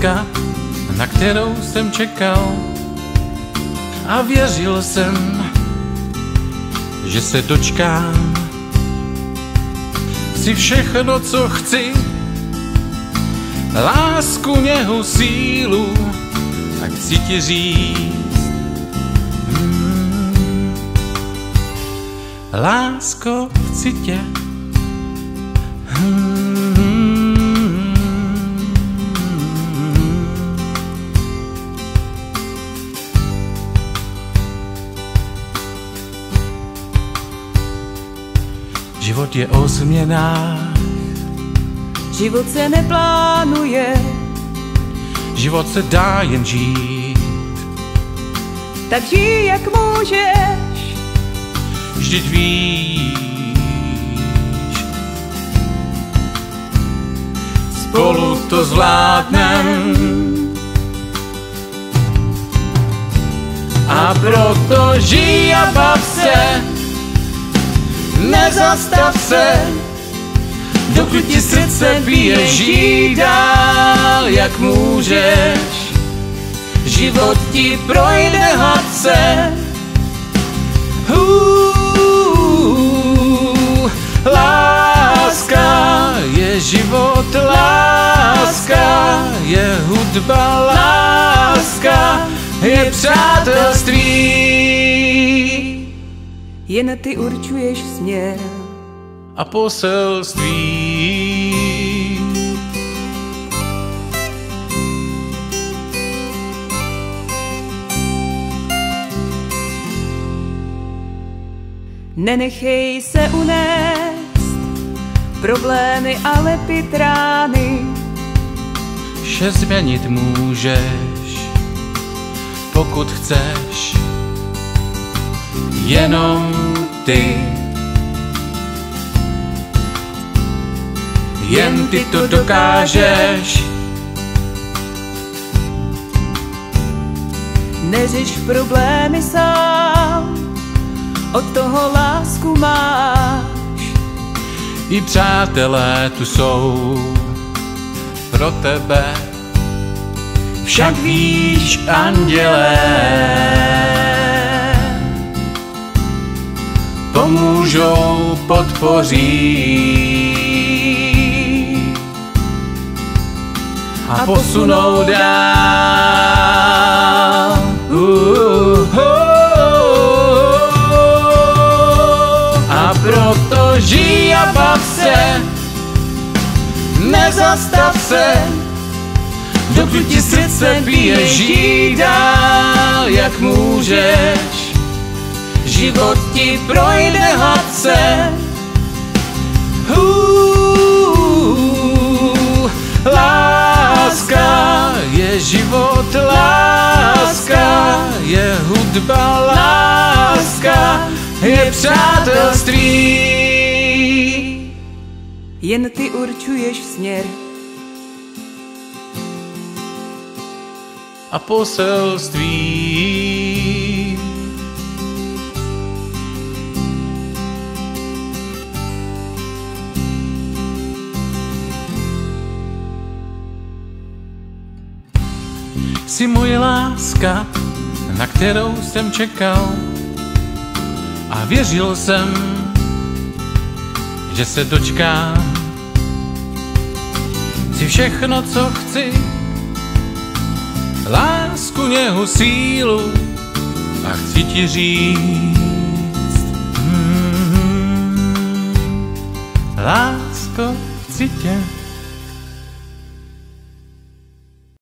Láska, na kterou jsem čekal a věřil jsem, že se dočkám. Jsi všechno, co chci, lásku, něhu, sílu, a chci ti říct. Hmm. Lásko, chci tě. Život je o změnách, Život se neplánuje, život se dá jen žít. tak žij jak můžeš. Vždyť víš, spolu to zvládnem. A proto žij a bav se, nezastav se, dokud ti srdce bije, žij dál, jak můžeš. Život ti projde hladce, láska je život, láska je hudba, láska je přátelství. Jen ty určuješ směr. A poselství. Nenechej se unést problémy a lepit rány. Vše změnit můžeš, pokud chceš. Jenom ty. Jen ty to dokážeš. Neřeš problémy sám, od toho lásku máš. I přátelé tu jsou pro tebe. Však víš, andělé, podpoří a posunou dál. Uh. A proto žij a bav se, nezastav se, dokud ti srdce bije, žij dál, jak můžeš. Život ti projde hladce, uh, láska je život, láska je hudba, láska je přátelství. Jen ty určuješ směr. a poselství. Jsi moje láska, na kterou jsem čekal a věřil jsem, že se dočkám. Jsi všechno, co chci, lásku, něhu, sílu a chci ti říct, mm, lásko, chci tě.